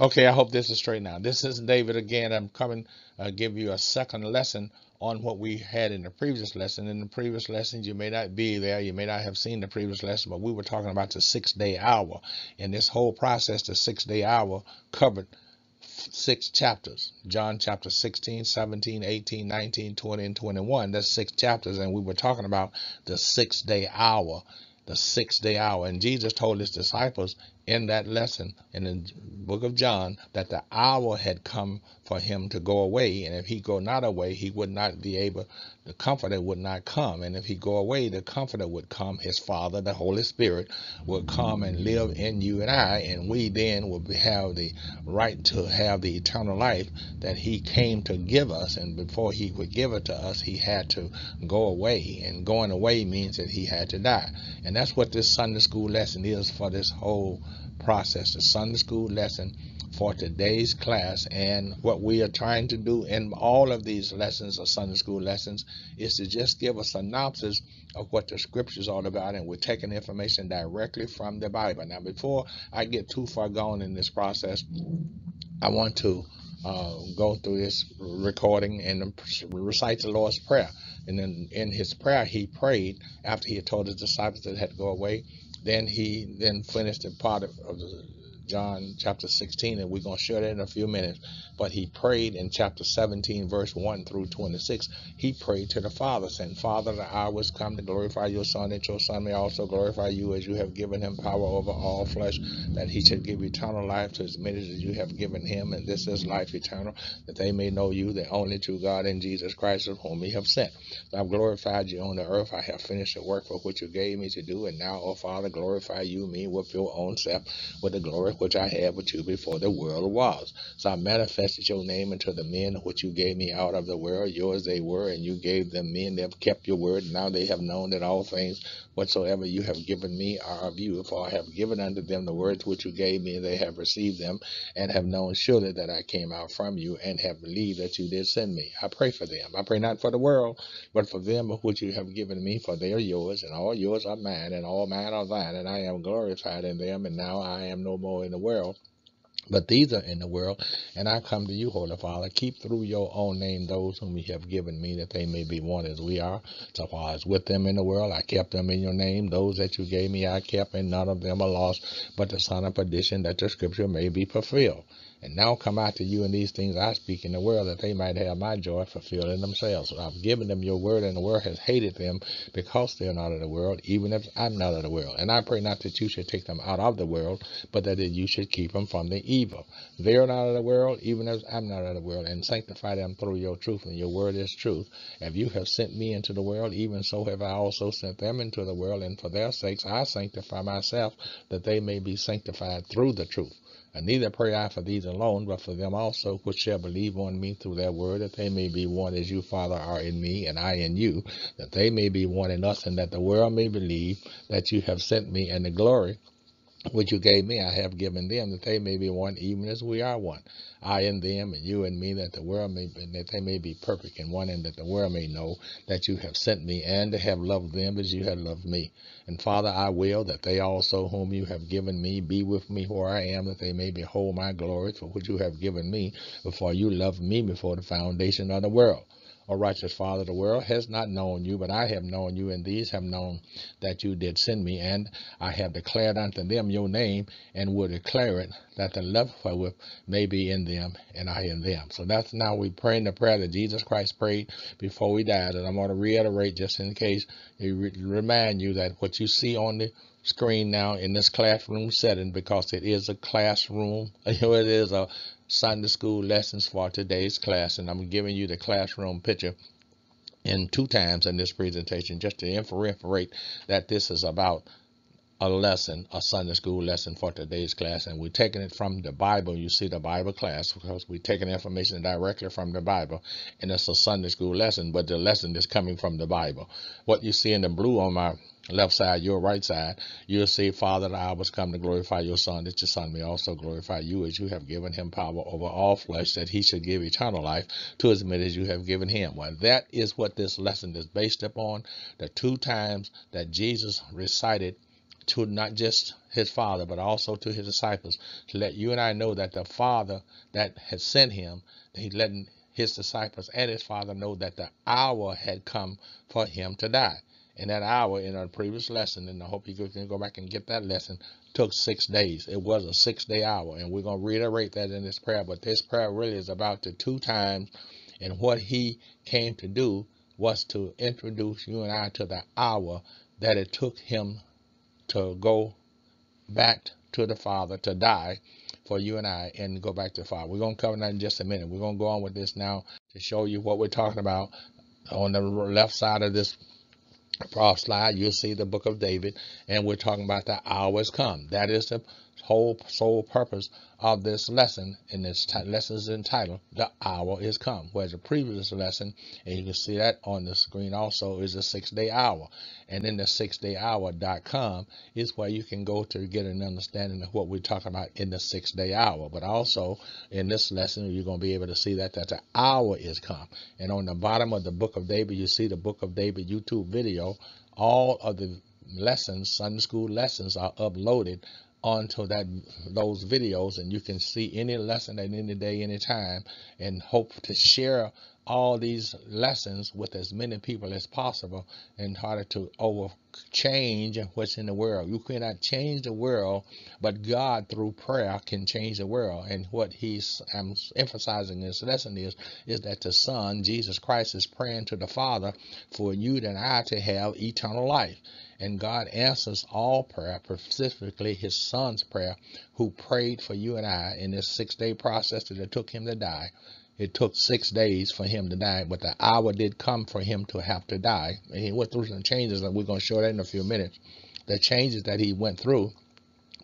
Okay, I hope this is straight now. This is David again. I'm coming uh, give you a second lesson on what we had in the previous lesson. In the previous lessons, you may not be there, you may not have seen the previous lesson, but we were talking about the six day hour. And this whole process, the six day hour, covered six chapters John chapter 16, 17, 18, 19, 20, and 21. That's six chapters. And we were talking about the six day hour the sixth day hour. And Jesus told his disciples in that lesson in the book of John that the hour had come for him to go away. And if he go not away, he would not be able, the comforter would not come. And if he go away, the comforter would come. His father, the Holy Spirit, would come and live in you and I. And we then would have the right to have the eternal life that he came to give us. And before he would give it to us, he had to go away. And going away means that he had to die. And that's what this Sunday school lesson is for this whole process, the Sunday school lesson for today's class. And what we are trying to do in all of these lessons or Sunday school lessons is to just give a synopsis of what the scripture is all about. And we're taking information directly from the Bible. Now, before I get too far gone in this process, I want to uh, go through this recording and recite the Lord's Prayer. And then in his prayer, he prayed after he had told his disciples that had to go away. Then he then finished the part of, of the John chapter 16, and we're going to share that in a few minutes. But he prayed in chapter 17, verse 1 through 26. He prayed to the Father, saying, Father, the hour has come to glorify your Son, that your Son may also glorify you as you have given him power over all flesh, that he should give eternal life to as many as you have given him. And this is life eternal, that they may know you, the only true God, and Jesus Christ, of whom he have sent. I've glorified you on the earth. I have finished the work for which you gave me to do. And now, O Father, glorify you, me, with your own self, with the glory which I had with you before the world was. So I manifested your name unto the men which you gave me out of the world. Yours they were, and you gave them men. They have kept your word. Now they have known that all things whatsoever you have given me are of you. For I have given unto them the words which you gave me. And they have received them, and have known surely that I came out from you, and have believed that you did send me. I pray for them. I pray not for the world, but for them of which you have given me, for they are yours, and all yours are mine, and all mine are thine, and I am glorified in them, and now I am no more in the world but these are in the world, and I come to you, Holy Father. Keep through your own name those whom you have given me, that they may be one as we are. So far as with them in the world, I kept them in your name. Those that you gave me, I kept, and none of them are lost, but the son of perdition, that the scripture may be fulfilled. And now come out to you in these things I speak in the world, that they might have my joy fulfilled in themselves. So I've given them your word, and the world has hated them because they are not of the world, even if I'm not of the world. And I pray not that you should take them out of the world, but that you should keep them from the evil. They are not of the world, even as I'm not of the world, and sanctify them through your truth, and your word is truth. If you have sent me into the world, even so have I also sent them into the world, and for their sakes I sanctify myself, that they may be sanctified through the truth. And neither pray I for these alone, but for them also which shall believe on me through their word, that they may be one as you, Father, are in me, and I in you, that they may be one in us, and that the world may believe that you have sent me, and the glory which you gave me, I have given them, that they may be one, even as we are one. I and them, and you and me, that the world may, that they may be perfect in one, and that the world may know that you have sent me, and to have loved them as you have loved me. And Father, I will that they also whom you have given me be with me where I am, that they may behold my glory for which you have given me, before you loved me before the foundation of the world. O righteous Father, the world has not known you, but I have known you, and these have known that you did send me, and I have declared unto them your name, and will declare it, that the love with may be in them, and I in them. So that's now we pray in the prayer that Jesus Christ prayed before we died, and I'm going to reiterate just in case, re remind you that what you see on the screen now in this classroom setting because it is a classroom. it is a Sunday school lessons for today's class, and I'm giving you the classroom picture in two times in this presentation just to reiterate that this is about a lesson, a Sunday school lesson for today's class, and we're taking it from the Bible. You see the Bible class because we're taking information directly from the Bible, and it's a Sunday school lesson, but the lesson is coming from the Bible. What you see in the blue on my left side, your right side, you'll see, Father, I was come to glorify your Son, that your Son may also glorify you as you have given him power over all flesh, that he should give eternal life to as many as you have given him. Well, that is what this lesson is based upon. The two times that Jesus recited to not just his father, but also to his disciples, to let you and I know that the Father that had sent him, he letting his disciples and his father know that the hour had come for him to die. And that hour in our previous lesson, and I hope you can go back and get that lesson, took six days. It was a six day hour. And we're going to reiterate that in this prayer. But this prayer really is about the two times and what he came to do was to introduce you and I to the hour that it took him to go back to the Father to die for you and I and go back to the Father. We're going to cover that in just a minute. We're going to go on with this now to show you what we're talking about. On the left side of this slide, you'll see the book of David, and we're talking about the hours come. That is the whole sole purpose of this lesson, and this lesson is entitled "The Hour Is Come." Whereas the previous lesson, and you can see that on the screen also, is a six-day hour, and in the six-day-hour.com is where you can go to get an understanding of what we're talking about in the six-day hour. But also in this lesson, you're going to be able to see that that the hour is come, and on the bottom of the book of David, you see the book of David YouTube video. All of the lessons, Sunday school lessons, are uploaded onto that those videos and you can see any lesson at any day anytime and hope to share all these lessons with as many people as possible in order to over change what's in the world. You cannot change the world but god through prayer can change the world. And what he's I'm emphasizing this lesson is is that the son jesus christ is praying to the father for you and i to have eternal life and God answers all prayer, specifically his son's prayer, who prayed for you and I in this six day process that it took him to die. It took six days for him to die, but the hour did come for him to have to die. And he went through some changes, and we're going to show that in a few minutes. The changes that he went through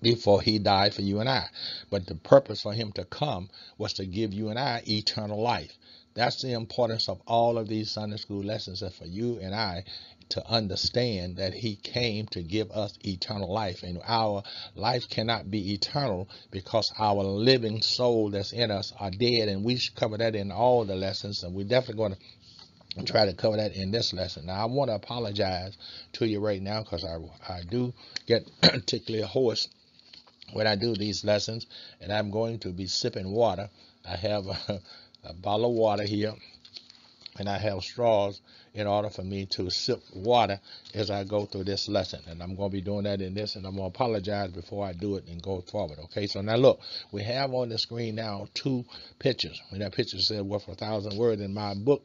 before he died for you and I. But the purpose for him to come was to give you and I eternal life. That's the importance of all of these Sunday school lessons that for you and I to understand that he came to give us eternal life. And our life cannot be eternal because our living soul that's in us are dead. And we should cover that in all the lessons. And we're definitely going to try to cover that in this lesson. Now, I want to apologize to you right now because I, I do get particularly hoarse when I do these lessons, and I'm going to be sipping water. I have a, a bottle of water here, and I have straws in order for me to sip water as I go through this lesson. And I'm going to be doing that in this, and I'm going to apologize before I do it and go forward. Okay, so now look, we have on the screen now two pictures. And that picture said worth a thousand words in my book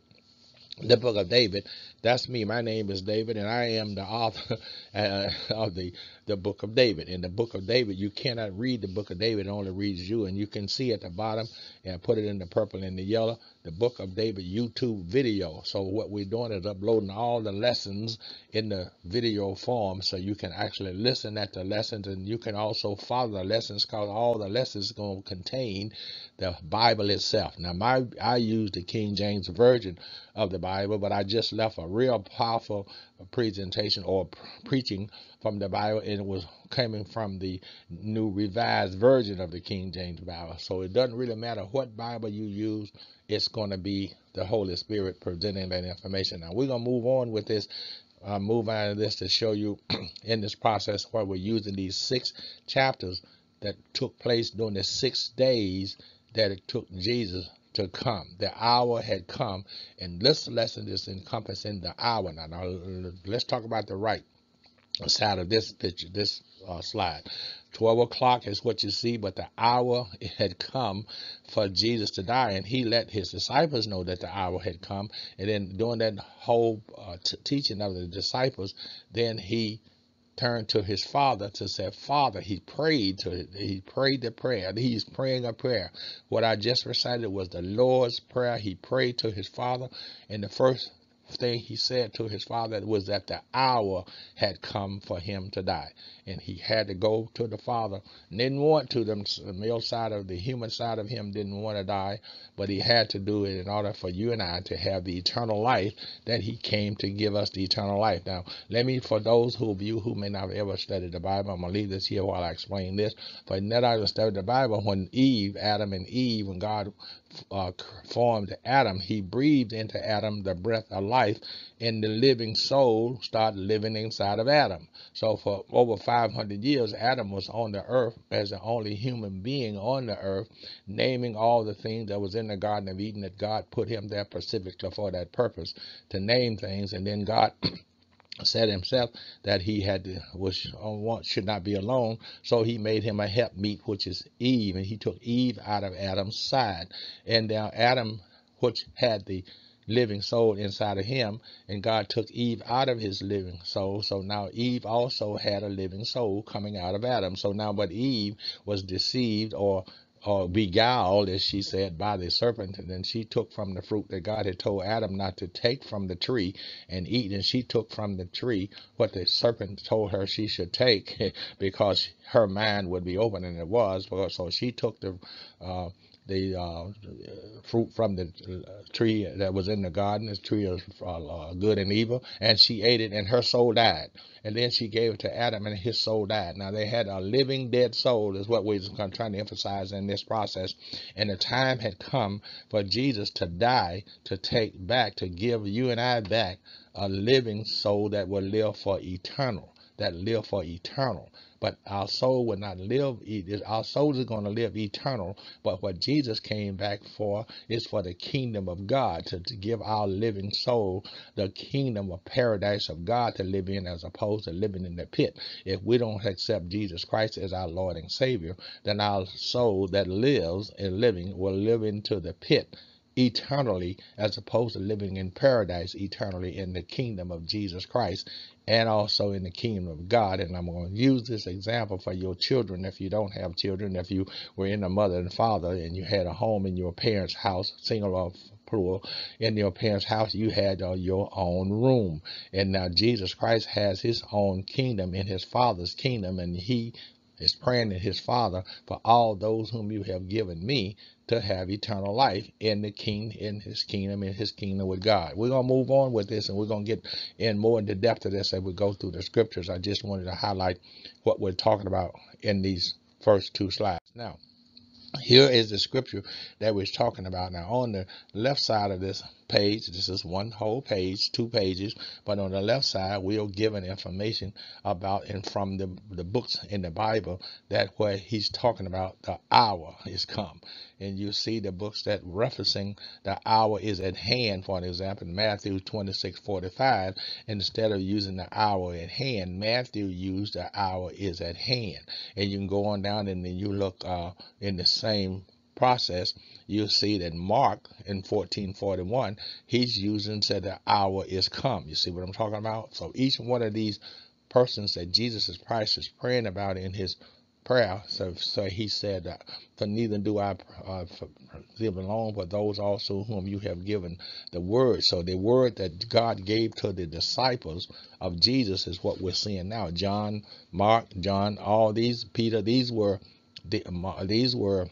the book of David. That's me. My name is David, and I am the author uh, of the the book of David. In the book of David, you cannot read the book of David; it only reads you. And you can see at the bottom, and put it in the purple and the yellow, the book of David YouTube video. So what we're doing is uploading all the lessons in the video form, so you can actually listen at the lessons, and you can also follow the lessons, because all the lessons going to contain the Bible itself. Now, my I use the King James version of the Bible, but I just left a real powerful presentation or preaching from the Bible, and it was coming from the new revised version of the King James Bible. So it doesn't really matter what Bible you use, it's going to be the Holy Spirit presenting that information. Now we're going to move on with this. Uh, move on to this to show you in this process where we're using these six chapters that took place during the six days that it took Jesus to come. The hour had come, and this lesson is encompassing the hour. Now, now let's talk about the right side of this picture, this uh, slide. 12 o'clock is what you see, but the hour had come for Jesus to die, and he let his disciples know that the hour had come. And then during that whole uh, teaching of the disciples, then he turned to his father to say, Father, he prayed to he prayed the prayer. He's praying a prayer. What I just recited was the Lord's Prayer. He prayed to his father, and the first thing he said to his father was that the hour had come for him to die. And he had to go to the father. Didn't want to, the male side of the human side of him didn't want to die, but he had to do it in order for you and I to have the eternal life that he came to give us the eternal life. Now, let me, for those who of you who may not have ever studied the Bible, I'm going to leave this here while I explain this. For not ever studied the Bible, when Eve, Adam and Eve, when God uh, formed Adam, he breathed into Adam the breath of life life, and the living soul started living inside of Adam. So for over 500 years, Adam was on the earth as the only human being on the earth, naming all the things that was in the Garden of Eden that God put him there specifically for that purpose to name things, and then God. said himself that he had to, was uh, on should not be alone, so he made him a helpmeet, which is Eve, and he took Eve out of Adam's side, and now Adam, which had the living soul inside of him, and God took Eve out of his living soul. So now Eve also had a living soul coming out of Adam. So now, but Eve was deceived or or beguiled, as she said, by the serpent. And then she took from the fruit that God had told Adam not to take from the tree and eat. And she took from the tree what the serpent told her she should take because her mind would be open, and it was. So she took the uh, the uh, fruit from the uh, tree that was in the garden, the tree of uh, good and evil, and she ate it, and her soul died. And then she gave it to Adam, and his soul died. Now they had a living dead soul, is what we're trying to emphasize in this process. And the time had come for Jesus to die, to take back, to give you and I back a living soul that will live for eternal, that live for eternal but our soul will not live. Our souls are going to live eternal. But what Jesus came back for is for the kingdom of God to, to give our living soul the kingdom of paradise of God to live in, as opposed to living in the pit. If we don't accept Jesus Christ as our Lord and Savior, then our soul that lives and living will live into the pit eternally as opposed to living in paradise eternally in the kingdom of Jesus Christ and also in the kingdom of God. And I'm going to use this example for your children if you don't have children, if you were in a mother and father and you had a home in your parents' house, single or plural, in your parents' house, you had uh, your own room. And now Jesus Christ has his own kingdom in his father's kingdom, and he is praying to his father for all those whom you have given me to have eternal life in the king in his kingdom in his kingdom with God. We're gonna move on with this and we're gonna get in more into depth of this as we go through the scriptures. I just wanted to highlight what we're talking about in these first two slides. Now, here is the scripture that we're talking about. Now, on the left side of this page. This is one whole page, two pages. But on the left side, we are given information about and from the, the books in the Bible that where he's talking about the hour is come. And you see the books that referencing the hour is at hand, for an example, Matthew 26, 45. Instead of using the hour at hand, Matthew used the hour is at hand. And you can go on down and then you look uh, in the same process, you'll see that Mark in 1441, he's using said the hour is come. You see what I'm talking about? So each one of these persons that Jesus Christ is praying about in his prayer, so, so he said, uh, for neither do I uh, live alone, but those also whom you have given the word. So the word that God gave to the disciples of Jesus is what we're seeing now. John, Mark, John, all these, Peter, these were these were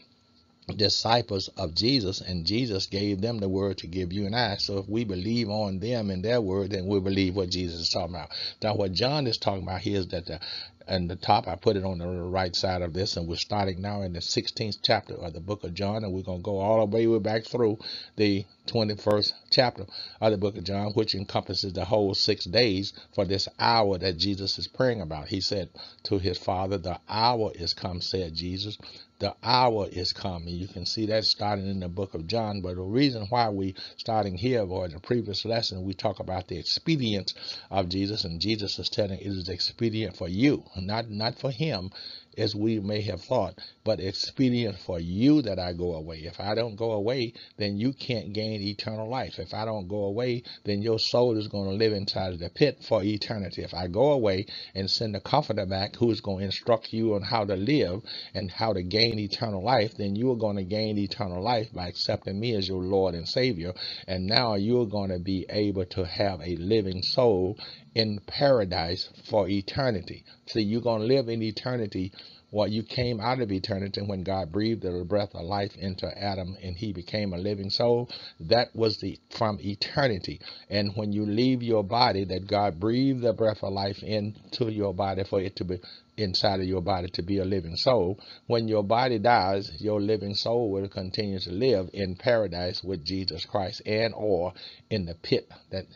disciples of Jesus, and Jesus gave them the word to give you and I. So if we believe on them and their word, then we believe what Jesus is talking about. Now, what John is talking about here is that the and the top, I put it on the right side of this, and we're starting now in the 16th chapter of the book of John, and we're going to go all the way back through the 21st chapter of the book of John, which encompasses the whole six days for this hour that Jesus is praying about. He said to his Father, The hour is come, said Jesus. The hour is coming. You can see that starting in the book of John. But the reason why we starting here, or in the previous lesson, we talk about the expedience of Jesus, and Jesus is telling it is expedient for you not not for him as we may have thought, but expedient for you that I go away. If I don't go away, then you can't gain eternal life. If I don't go away, then your soul is going to live inside the pit for eternity. If I go away and send the comforter back who is going to instruct you on how to live and how to gain eternal life, then you are going to gain eternal life by accepting me as your Lord and Savior. And now you're going to be able to have a living soul in paradise for eternity. See, you're going to live in eternity. Well, you came out of eternity when God breathed the breath of life into Adam and he became a living soul. That was the from eternity. And when you leave your body, that God breathed the breath of life into your body for it to be inside of your body to be a living soul. When your body dies, your living soul will continue to live in paradise with Jesus Christ and or in the pit that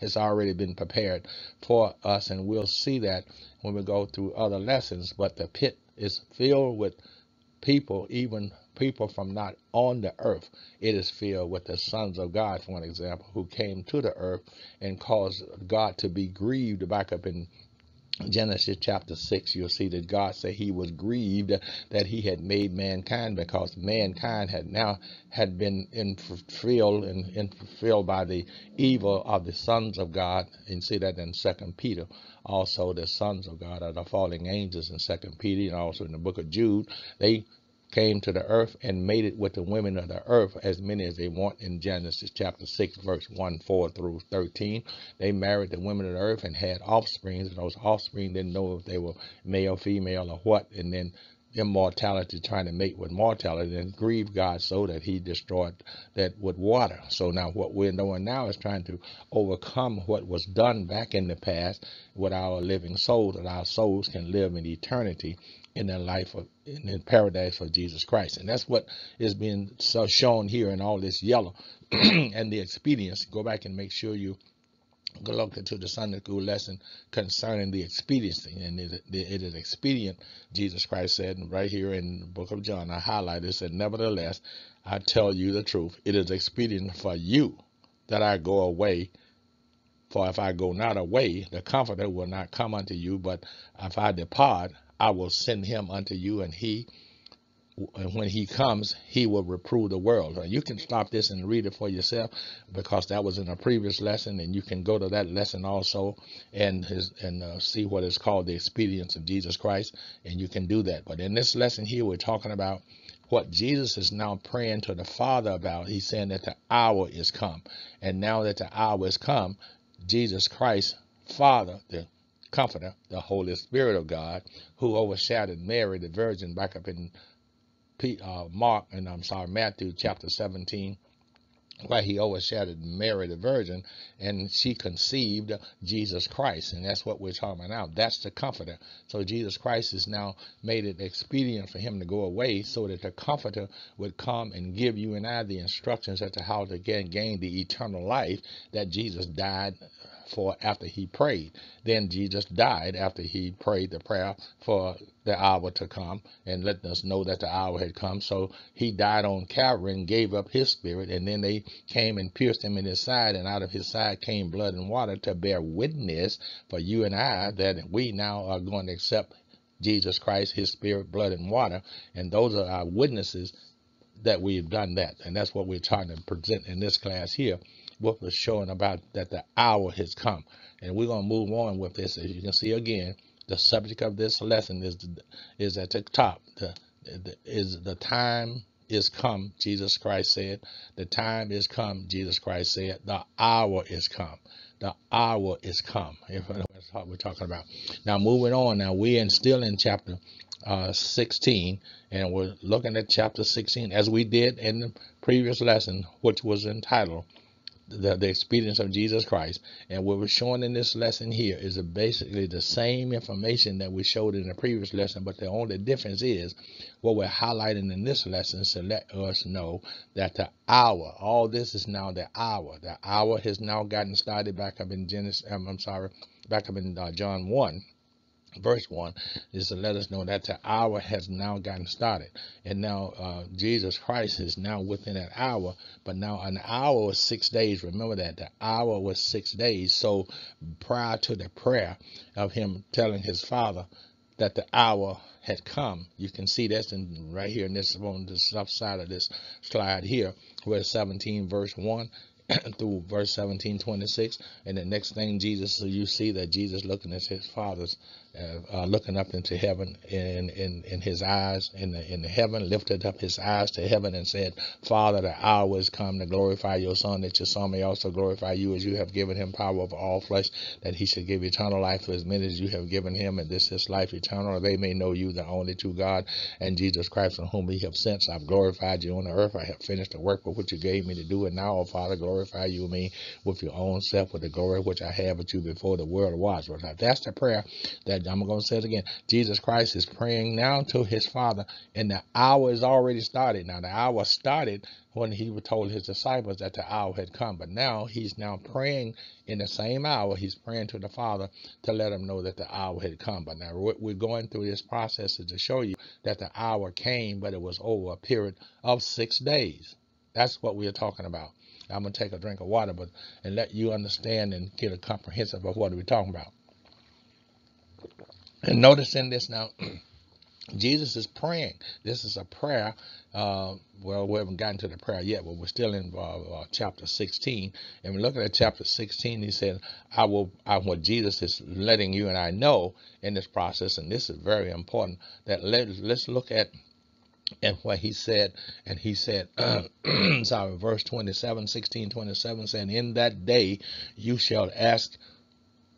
has already been prepared for us, and we'll see that when we go through other lessons. But the pit is filled with people, even people from not on the earth. It is filled with the sons of God, for an example, who came to the earth and caused God to be grieved back up in Genesis chapter 6, you'll see that God said he was grieved that he had made mankind because mankind had now had been fulfilled and, fulfilled by the evil of the sons of God. And see that in Second Peter. Also, the sons of God are the falling angels in Second Peter and also in the book of Jude. They came to the earth and mated with the women of the earth, as many as they want in Genesis chapter 6, verse 1, 4 through 13. They married the women of the earth and had offspring, and those offspring didn't know if they were male, female, or what, and then immortality trying to mate with mortality and grieve God so that he destroyed that with water. So now what we're doing now is trying to overcome what was done back in the past with our living souls, that our souls can live in eternity in the life of in the paradise of Jesus Christ. And that's what is being so shown here in all this yellow and the expedience. Go back and make sure you go look into the Sunday school lesson concerning the expediency. And it, it is expedient, Jesus Christ said right here in the book of John. I highlight. highlighted, said, Nevertheless, I tell you the truth. It is expedient for you that I go away. For if I go not away, the Comforter will not come unto you. But if I depart, I will send him unto you, and he and when he comes, he will reprove the world. You can stop this and read it for yourself because that was in a previous lesson, and you can go to that lesson also and his and uh, see what is called the expedience of Jesus Christ, and you can do that. But in this lesson here, we're talking about what Jesus is now praying to the Father about. He's saying that the hour is come, and now that the hour is come, Jesus Christ, Father, the Comforter, the Holy Spirit of God, who overshadowed Mary, the Virgin, back up in uh, Mark, and I'm sorry, Matthew chapter 17, where he overshadowed Mary, the Virgin, and she conceived Jesus Christ. And that's what we're talking about now. That's the Comforter. So Jesus Christ has now made it expedient for him to go away so that the Comforter would come and give you and I the instructions as to how to gain, gain the eternal life that Jesus died for after he prayed. Then Jesus died after he prayed the prayer for the hour to come and letting us know that the hour had come. So he died on Calvary and gave up his spirit. And then they came and pierced him in his side, and out of his side came blood and water to bear witness for you and I that we now are going to accept Jesus Christ, his spirit, blood, and water. And those are our witnesses that we've done that. And that's what we're trying to present in this class here what was showing about that the hour has come. And we're going to move on with this. As you can see again, the subject of this lesson is is at the top. The, the is the time is come, Jesus Christ said. The time is come, Jesus Christ said. The hour is come. The hour is come. That's what we're talking about. Now, moving on. Now, we're in, still in chapter uh, 16, and we're looking at chapter 16 as we did in the previous lesson, which was entitled the, the experience of Jesus Christ. And what we're showing in this lesson here is basically the same information that we showed in the previous lesson, but the only difference is what we're highlighting in this lesson to let us know that the hour, all this is now the hour. The hour has now gotten started back up in Genesis, um, I'm sorry, back up in uh, John 1 verse 1 is to let us know that the hour has now gotten started. And now uh, jesus christ is now within that hour but now an hour was six days. Remember that the hour was six days. So prior to the prayer of him telling his father that the hour had come you can see that's in right here in this on the left side of this slide here where 17 verse 1 through verse 17 26 and the next thing jesus so you see that jesus looking at his father's uh, uh, looking up into heaven in, in, in his eyes in the, in the heaven, lifted up his eyes to heaven and said, Father, the hour has come to glorify your Son, that your Son may also glorify you as you have given him power over all flesh, that he should give eternal life to as many as you have given him, and this is life eternal. They may know you, the only true God, and Jesus Christ, on whom we have sent. I've glorified you on the earth. I have finished the work for which you gave me to do, and now, O Father, glorify you me with your own self with the glory which I have with you before the world was. That's the prayer that I'm going to say it again. Jesus Christ is praying now to his Father, and the hour is already started. Now, the hour started when he told his disciples that the hour had come, but now he's now praying in the same hour. He's praying to the Father to let him know that the hour had come. But now we're going through this process to show you that the hour came, but it was over a period of six days. That's what we are talking about. I'm gonna take a drink of water, but and let you understand and get a comprehensive of what we're talking about. And notice in this now, Jesus is praying. This is a prayer. Uh, well, we haven't gotten to the prayer yet, but we're still in uh, uh, chapter 16. And we're looking at chapter 16. He said, "I will." I, what Jesus is letting you and I know in this process, and this is very important. That let let's look at and what he said, and he said, uh, sorry, verse 27, 16, 27, saying, In that day you shall ask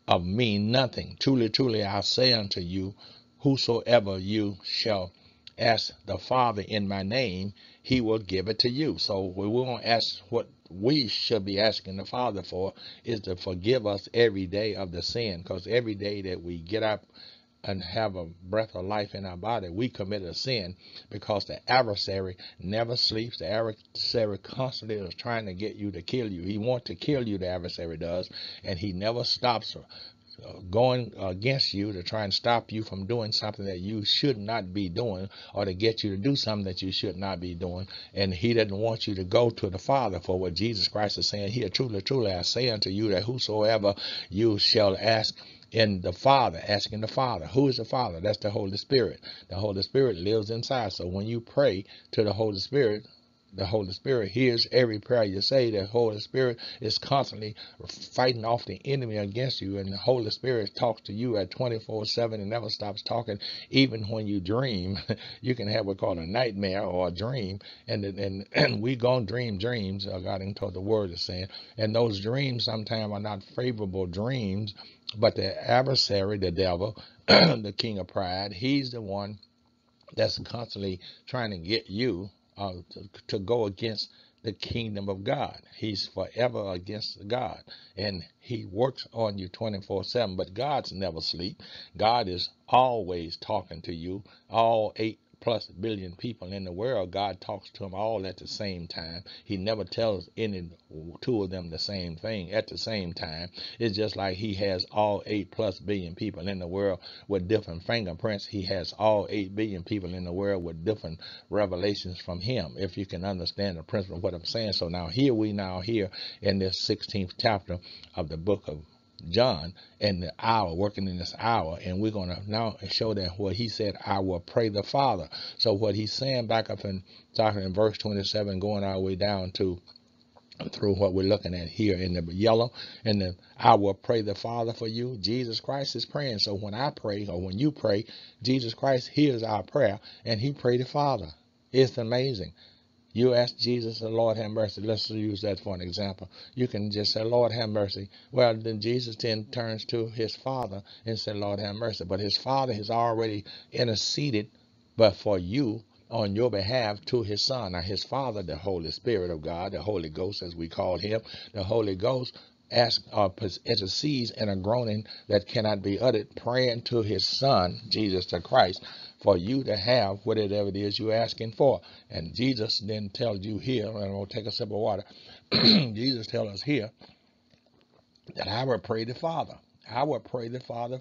of me nothing. Truly, truly, I say unto you, whosoever you shall ask the Father in my name, he will give it to you. So we won't ask what we should be asking the Father for is to forgive us every day of the sin, because every day that we get up and have a breath of life in our body, we commit a sin because the adversary never sleeps. The adversary constantly is trying to get you to kill you. He wants to kill you, the adversary does, and he never stops uh, going against you to try and stop you from doing something that you should not be doing or to get you to do something that you should not be doing. And he doesn't want you to go to the Father for what Jesus Christ is saying here. Truly, truly, I say unto you that whosoever you shall ask in the Father, asking the Father. Who is the Father? That's the Holy Spirit. The Holy Spirit lives inside. So when you pray to the Holy Spirit, the Holy Spirit hears every prayer you say. The Holy Spirit is constantly fighting off the enemy against you, and the Holy Spirit talks to you at 24 7 and never stops talking. Even when you dream, you can have what's called a nightmare or a dream, and and, and we gonna dream dreams uh, according to the word is saying. And those dreams sometimes are not favorable dreams, but the adversary, the devil, the king of pride, he's the one that's constantly trying to get you uh, to, to go against the kingdom of God. He's forever against God. And he works on you 24 7. But God's never sleep. God is always talking to you all eight plus billion people in the world, God talks to them all at the same time. He never tells any two of them the same thing at the same time. It's just like he has all eight plus billion people in the world with different fingerprints. He has all eight billion people in the world with different revelations from him. If you can understand the principle of what I'm saying. So now here we now here in this 16th chapter of the book of John in the hour, working in this hour, and we're going to now show that what he said, I will pray the Father. So what he's saying back up in talking in verse 27, going the way down to through what we're looking at here in the yellow, and the I will pray the Father for you. Jesus Christ is praying. So when I pray or when you pray, Jesus Christ hears our prayer and he prayed the Father. It's amazing. You ask Jesus, Lord have mercy. Let's use that for an example. You can just say, Lord have mercy. Well, then Jesus then turns to his Father and said, Lord have mercy. But his Father has already interceded, but for you on your behalf to his Son. Now, his Father, the Holy Spirit of God, the Holy Ghost, as we call him, the Holy Ghost ask uh, intercedes in a groaning that cannot be uttered, praying to his Son, Jesus the Christ for you to have whatever it is you're asking for. And Jesus then tells you here, and we'll take a sip of water. Jesus tells us here that I will pray the Father. I will pray the Father.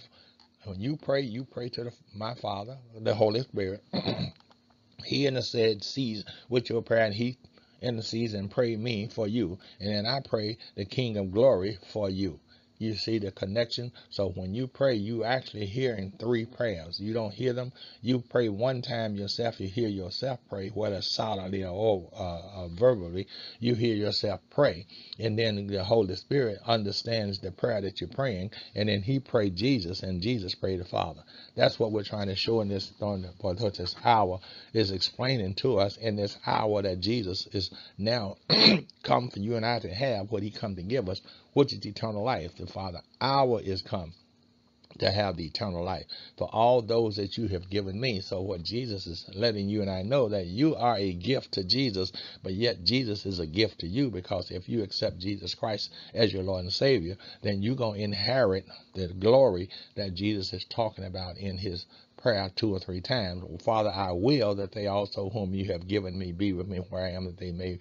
When you pray, you pray to the, my Father, the Holy Spirit. he intercedes sees with your prayer, and he intercedes and pray me for you. And then I pray the King of glory for you. You see the connection? So when you pray, you actually hearing three prayers. You don't hear them. You pray one time yourself. You hear yourself pray, whether solidly or uh, uh, verbally. You hear yourself pray, and then the Holy Spirit understands the prayer that you're praying, and then He prayed Jesus, and Jesus prayed the Father. That's what we're trying to show in this on this hour is explaining to us in this hour that Jesus is now come for you and I to have what He come to give us which is eternal life. The Father hour is come. to have the eternal life for all those that you have given me. So what Jesus is letting you and I know that you are a gift to Jesus, but yet Jesus is a gift to you because if you accept Jesus Christ as your Lord and Savior, then you're going to inherit the glory that Jesus is talking about in his prayer two or three times. Father, I will that they also whom you have given me be with me where I am, that they may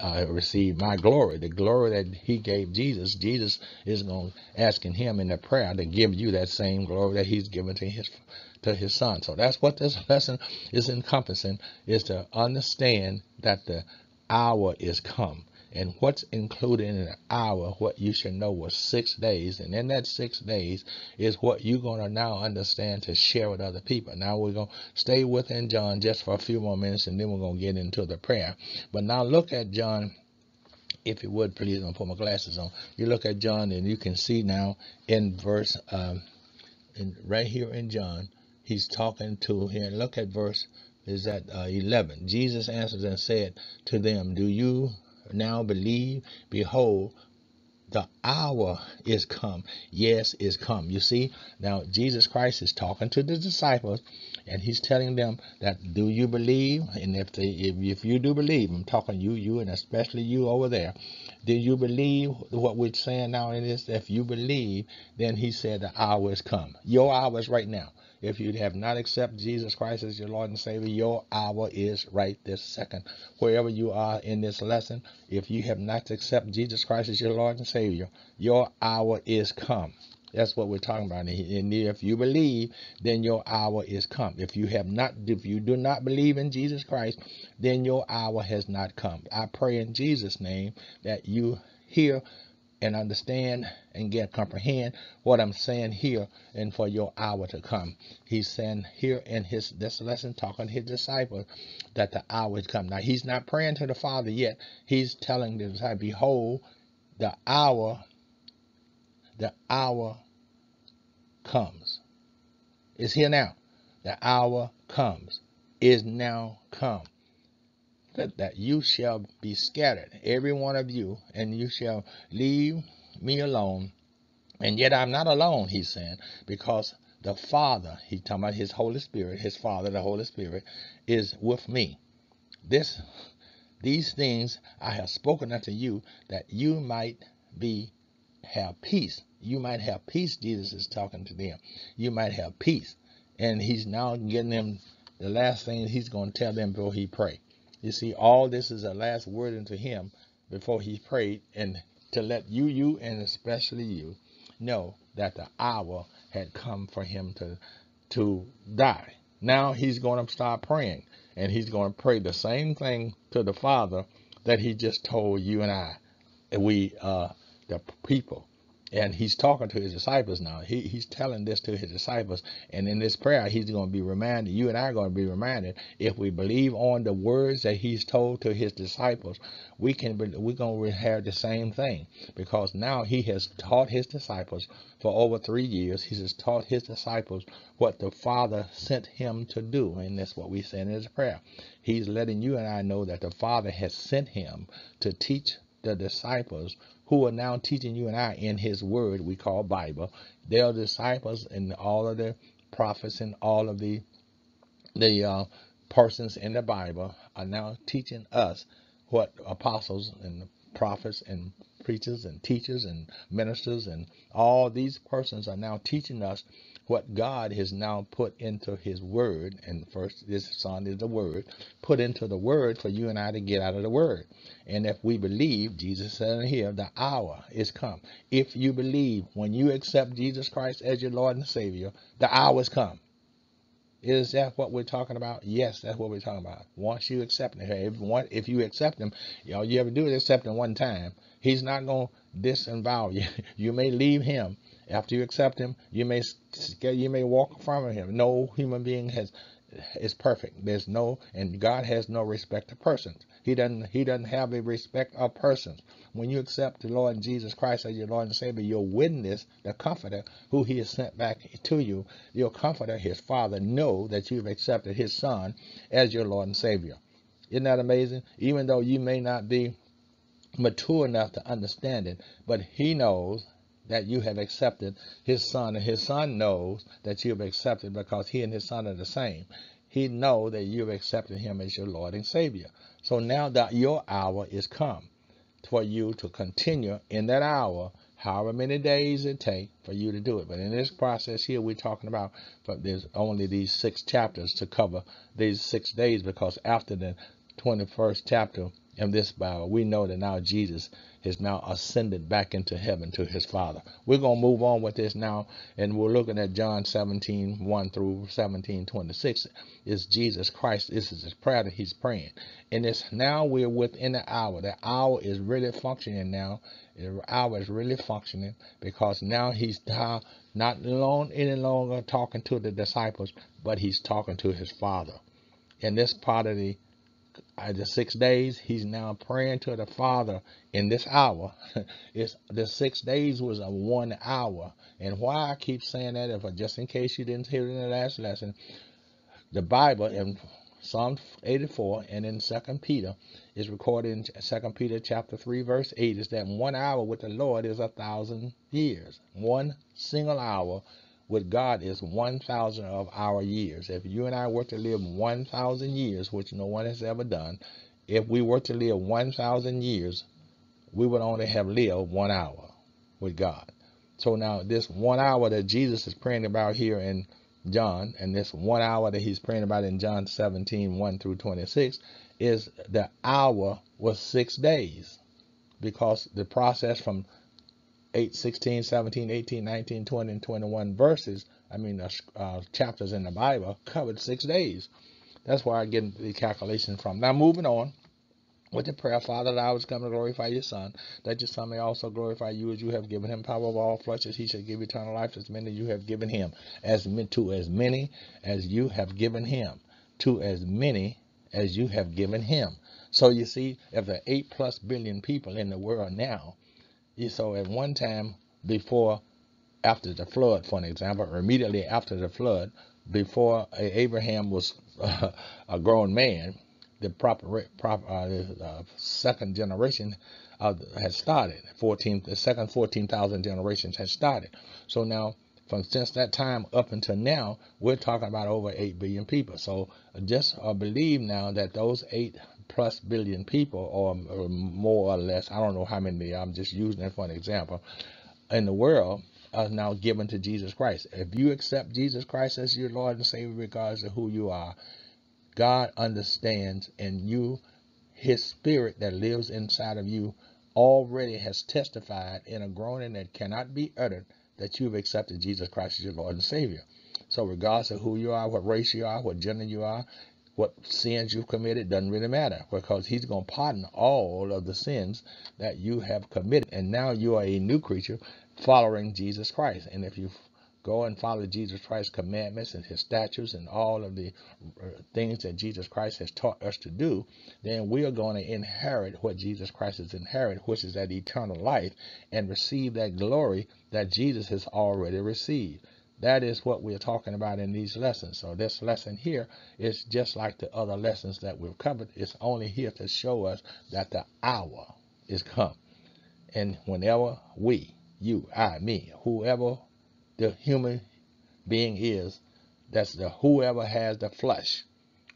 uh, receive my glory. The glory that he gave Jesus, Jesus is going asking him in the prayer to give you that same glory that he's given to his to his son. So that's what this lesson is encompassing, is to understand that the hour is come. And what's included in an hour, what you should know was six days. And in that six days is what you're going to now understand to share with other people. Now we're going to stay within John just for a few more minutes and then we're going to get into the prayer. But now look at John if you would please, I'm gonna put my glasses on. You look at John, and you can see now in verse, um, in right here in John, he's talking to here. Look at verse is that uh, 11. Jesus answers and said to them, "Do you now believe, behold, the hour is come. Yes, is come. You see, now Jesus Christ is talking to the disciples and he's telling them that do you believe? And if they if, if you do believe, I'm talking you, you, and especially you over there, do you believe what we're saying now in this? If you believe, then he said the hour is come. Your hour is right now. If you have not accepted Jesus Christ as your Lord and Savior, your hour is right this second. Wherever you are in this lesson, if you have not accepted Jesus Christ as your Lord and Savior, your hour is come. That's what we're talking about. And if you believe, then your hour is come. If you have not, if you do not believe in Jesus Christ, then your hour has not come. I pray in Jesus' name that you hear and understand and get comprehend what I'm saying here and for your hour to come. He's saying here in his this lesson talking to his disciples that the hour has come. Now he's not praying to the Father yet. He's telling the disciples, behold, the hour, the hour comes. It's here now. The hour comes. Is now come that, that you shall be scattered, every one of you, and you shall leave me alone. And yet I'm not alone, he's saying, because the Father, he's talking about his Holy Spirit, his Father, the Holy Spirit, is with me. This these things I have spoken unto you that you might be have peace. You might have peace, Jesus is talking to them. You might have peace. And he's now getting them the last thing he's going to tell them before he pray. You see, all this is a last word unto him before he prayed, and to let you, you, and especially you, know that the hour had come for him to to die. Now he's going to start praying, and he's going to pray the same thing to the Father that he just told you and I, we, uh, the people and he's talking to his disciples now. He, he's telling this to his disciples. And in this prayer, he's going to be reminded, you and I are going to be reminded, if we believe on the words that he's told to his disciples, we can we're going to have the same thing. Because now he has taught his disciples for over three years. He has taught his disciples what the Father sent him to do. And that's what we say in his prayer. He's letting you and I know that the Father has sent him to teach the disciples who are now teaching you and I in his word we call Bible. They are disciples and all of the prophets and all of the the uh, persons in the Bible are now teaching us what apostles and prophets and preachers and teachers and ministers and all these persons are now teaching us what God has now put into his word, and first this son is the word, put into the word for you and I to get out of the word. And if we believe, Jesus said here, the hour is come. If you believe, when you accept Jesus Christ as your Lord and Savior, the hour is come. Is that what we're talking about? Yes, that's what we're talking about. Once you accept him, if, if you accept him, all you ever do is accept him one time. He's not going to disavow you. You may leave him, after you accept him, you may you may walk from him. No human being has is perfect. There's no and God has no respect to persons. He doesn't he doesn't have a respect of persons. When you accept the Lord Jesus Christ as your Lord and Savior, your witness, the comforter who he has sent back to you, your comforter, his father, know that you've accepted his son as your Lord and Savior. Isn't that amazing? Even though you may not be mature enough to understand it, but he knows that you have accepted his son, and his son knows that you have accepted because he and his son are the same. He know that you have accepted him as your Lord and Savior. So now that your hour is come for you to continue in that hour, however many days it take for you to do it. But in this process here, we're talking about but there's only these six chapters to cover these six days because after the 21st chapter in this Bible, we know that now Jesus is now ascended back into heaven to his Father. We're going to move on with this now, and we're looking at John 17, 1 through 17, 26. Is Jesus Christ, this is his prayer that he's praying. And it's now we're within the hour. The hour is really functioning now. The hour is really functioning because now he's not alone any longer talking to the disciples, but he's talking to his Father. In this part of the the six days, he's now praying to the Father in this hour. it's the six days was a one hour. And why I keep saying that, if just in case you didn't hear it in the last lesson, the Bible in Psalm 84 and in Second Peter is recorded in Second Peter chapter 3 verse 8 is that one hour with the Lord is a thousand years. One single hour with God is 1,000 of our years. If you and I were to live 1,000 years, which no one has ever done, if we were to live 1,000 years, we would only have lived one hour with God. So now this one hour that Jesus is praying about here in John, and this one hour that he's praying about in John 17, 1 through 26, is the hour was six days because the process from 8, 16, 17, 18, 19, 20, and 21 verses, I mean, uh, uh, chapters in the Bible, covered six days. That's where I get the calculation from. Now, moving on with the prayer, Father, that I was come to glorify your Son, that your Son may also glorify you as you have given him power of all flesh, as he shall give eternal life as many as you have given him, as to as many as you have given him, to as many as you have given him. So you see, if there are 8 plus billion people in the world now, so at one time before, after the flood, for an example, or immediately after the flood, before Abraham was uh, a grown man, the proper, proper uh, uh, second generation uh, has started. 14, the second 14,000 generations has started. So now, from since that time up until now, we're talking about over 8 billion people. So just uh, believe now that those 8 plus billion people, or, or more or less, I don't know how many, I'm just using it for an example, in the world are now given to Jesus Christ. If you accept Jesus Christ as your Lord and Savior, regardless of who you are, God understands, and you, His Spirit that lives inside of you, already has testified in a groaning that cannot be uttered that you've accepted Jesus Christ as your Lord and Savior. So, regardless of who you are, what race you are, what gender you are, what sins you've committed doesn't really matter because he's going to pardon all of the sins that you have committed. And now you are a new creature following Jesus Christ. And if you go and follow Jesus Christ's commandments and his statutes and all of the uh, things that Jesus Christ has taught us to do, then we are going to inherit what Jesus Christ has inherited, which is that eternal life, and receive that glory that Jesus has already received. That is what we're talking about in these lessons. So this lesson here is just like the other lessons that we've covered. It's only here to show us that the hour is come. And whenever we, you, I, me, whoever the human being is, that's the whoever has the flesh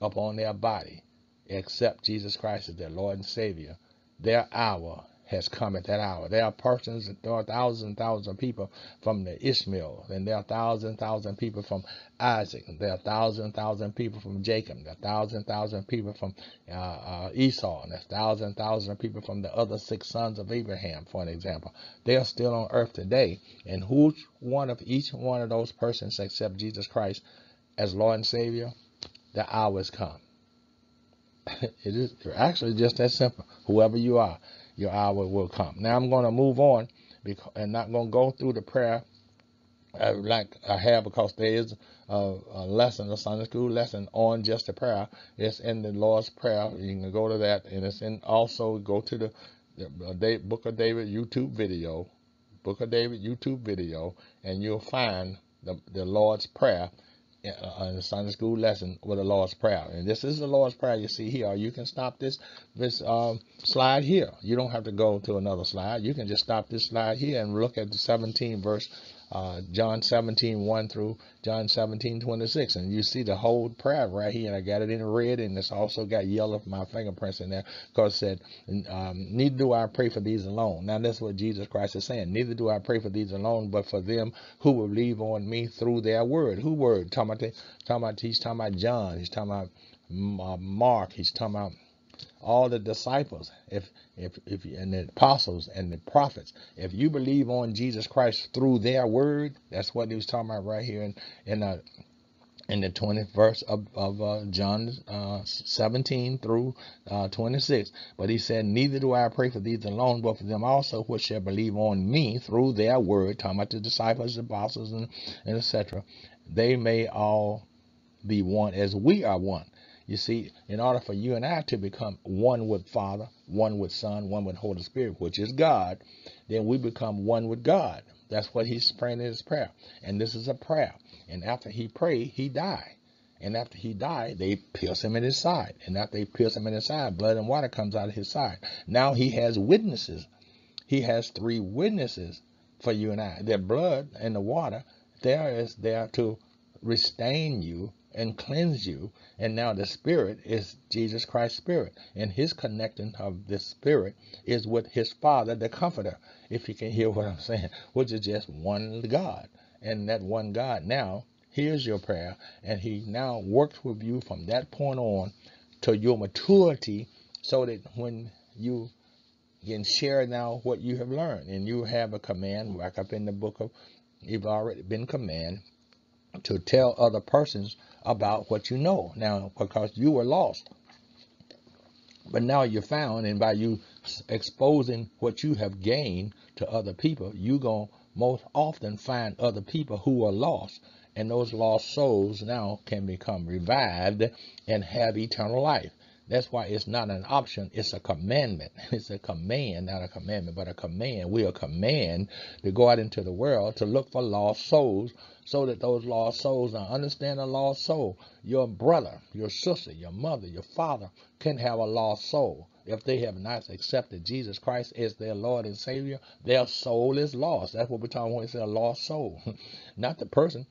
upon their body, except Jesus Christ as their Lord and Savior, their hour has come at that hour. There are persons, there are thousands and thousands of people from the Ishmael, and there are thousands and thousands of people from Isaac, and there are thousands and thousands of people from Jacob, there are thousands and thousands of people from uh, uh, Esau, and there's thousands and thousands of people from the other six sons of Abraham, for an example. They are still on earth today, and who one of each one of those persons accept Jesus Christ as Lord and Savior, the hour has come. it is actually just that simple. Whoever you are, your hour will come. Now I'm going to move on because, and not going to go through the prayer uh, like I have because there is a, a, lesson, a Sunday school lesson on just the prayer. It's in the Lord's Prayer. You can go to that, and it's in also go to the, the Book of David YouTube video, Book of David YouTube video, and you'll find the, the Lord's Prayer in the Sunday school lesson with the Lord's Prayer. And this is the Lord's Prayer you see here. You can stop this this um, slide here. You don't have to go to another slide. You can just stop this slide here and look at the 17 verse uh, John 17, 1 through John 17, 26. And you see the whole prayer right here. And I got it in red and it's also got yellow for my fingerprints in there because it said, um, Neither do I pray for these alone. Now, that's what Jesus Christ is saying. Neither do I pray for these alone, but for them who will believe on me through their word. Who word? Talking about, talking about he's talking about John. He's talking about uh, Mark. He's talking about all the disciples, if if if and the apostles and the prophets, if you believe on Jesus Christ through their word, that's what he was talking about right here in in uh, in the 20th verse of, of uh, John uh, 17 through uh, 26. But he said, Neither do I pray for these alone, but for them also which shall believe on me through their word, talking about the disciples, the apostles, and, and etc. They may all be one as we are one. You see, in order for you and I to become one with Father, one with Son, one with Holy Spirit, which is God, then we become one with God. That's what he's praying in his prayer. And this is a prayer. And after he prayed, he died. And after he died, they pierce him in his side. And after they pierce him in his side, blood and water comes out of his side. Now he has witnesses. He has three witnesses for you and I. The blood and the water, there is there to restrain you and cleanse you. And now the Spirit is Jesus Christ's Spirit. And his connecting of the Spirit is with his Father, the Comforter, if you can hear what I'm saying, which is just one God. And that one God now hears your prayer, and he now works with you from that point on to your maturity so that when you can share now what you have learned and you have a command back up in the book of you've already been command to tell other persons about what you know. Now because you were lost. But now you're found and by you exposing what you have gained to other people going to most often find other people who are lost. And those lost souls now can become revived and have eternal life that's why it's not an option, it's a commandment. It's a command, not a commandment, but a command. We are command to go out into the world to look for lost souls so that those lost souls now understand a lost soul. Your brother, your sister, your mother, your father can have a lost soul. If they have not accepted Jesus Christ as their Lord and Savior, their soul is lost. That's what we're talking when we say a lost soul. not the person.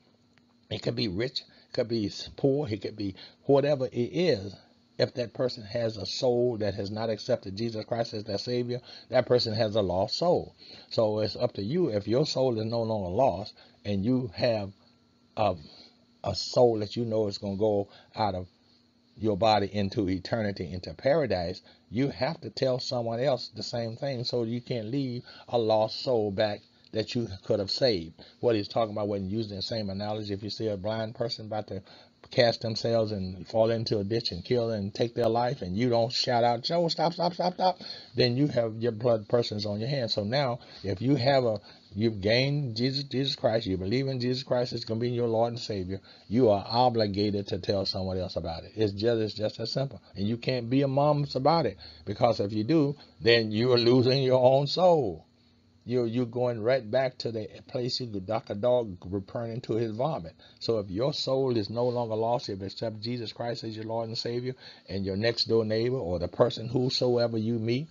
It could be rich, it could be poor, it could be whatever it is if that person has a soul that has not accepted Jesus Christ as their Savior, that person has a lost soul. So it's up to you. If your soul is no longer lost and you have a, a soul that you know is going to go out of your body into eternity, into paradise, you have to tell someone else the same thing so you can't leave a lost soul back that you could have saved. What he's talking about when using the same analogy, if you see a blind person about to cast themselves and fall into a ditch and kill and take their life and you don't shout out, Joe, stop, stop, stop, stop, then you have your blood persons on your hands. So now if you have a you've gained Jesus Jesus Christ, you believe in Jesus Christ, it's gonna be your Lord and Savior, you are obligated to tell someone else about it. It's just it's just as simple. And you can't be a mum's about it because if you do, then you are losing your own soul you're you're going right back to the place you could duck a dog returning to his vomit. So if your soul is no longer lost, if you accept Jesus Christ as your Lord and Savior, and your next door neighbor or the person whosoever you meet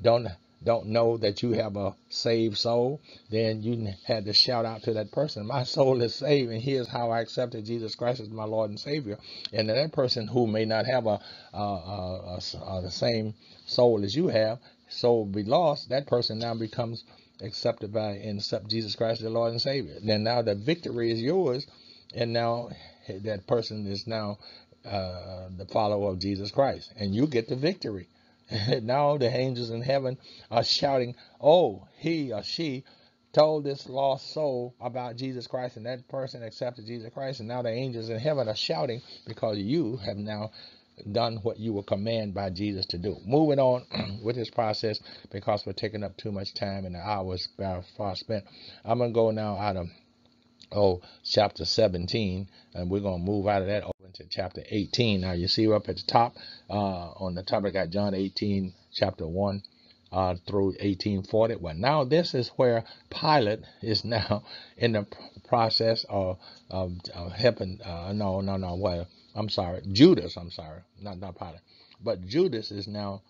don't don't know that you have a saved soul, then you had to shout out to that person, My soul is saved, and here's how I accepted Jesus Christ as my Lord and Savior. And that person who may not have a, a, a, a the same soul as you have, soul be lost, that person now becomes accepted by and accept Jesus Christ as Lord and Savior. Then now the victory is yours, and now that person is now uh, the follower of Jesus Christ, and you get the victory. now the angels in heaven are shouting, "Oh, he or she." Told this lost soul about Jesus Christ, and that person accepted Jesus Christ, and now the angels in heaven are shouting because you have now done what you were commanded by Jesus to do. Moving on with this process because we're taking up too much time and the hours far spent. I'm to go now out of oh chapter 17 and we're to move out of that over into chapter 18 now you see up at the top uh, on the top i got john 18 chapter 1 uh, through 1841. Now this is where Pilate is now in the process of, of, of helping. Uh, no, no, no. Well, I'm sorry, Judas. I'm sorry, not not Pilate, but Judas is now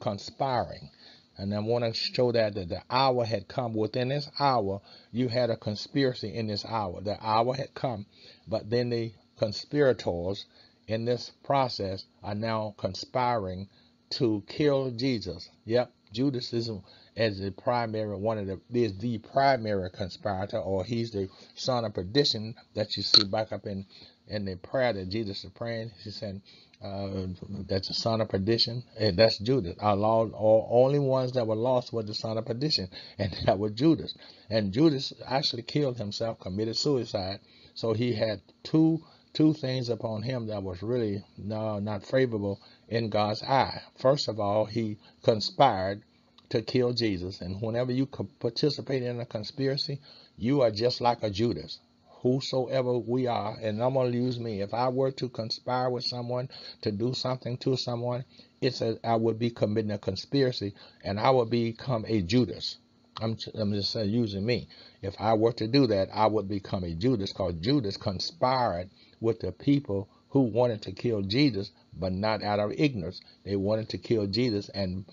conspiring. And I want to show that, that the hour had come. Within this hour, you had a conspiracy in this hour. The hour had come, but then the conspirators in this process are now conspiring to kill Jesus. Yep, Judas is as the primary one of the is the primary conspirator, or he's the son of perdition that you see back up in in the prayer that Jesus is praying. He said uh, that's the son of perdition, and that's Judas. Our law, all, only ones that were lost were the son of perdition, and that was Judas. And Judas actually killed himself, committed suicide. So he had two two things upon him that was really no, not favorable in God's eye. First of all, he conspired to kill Jesus. And whenever you participate in a conspiracy, you are just like a Judas. Whosoever we are, and I'm going to use me. If I were to conspire with someone to do something to someone, it's a, I would be committing a conspiracy and I would become a Judas. I'm, I'm just using me. If I were to do that, I would become a Judas because Judas conspired with the people who wanted to kill Jesus, but not out of ignorance. They wanted to kill Jesus, and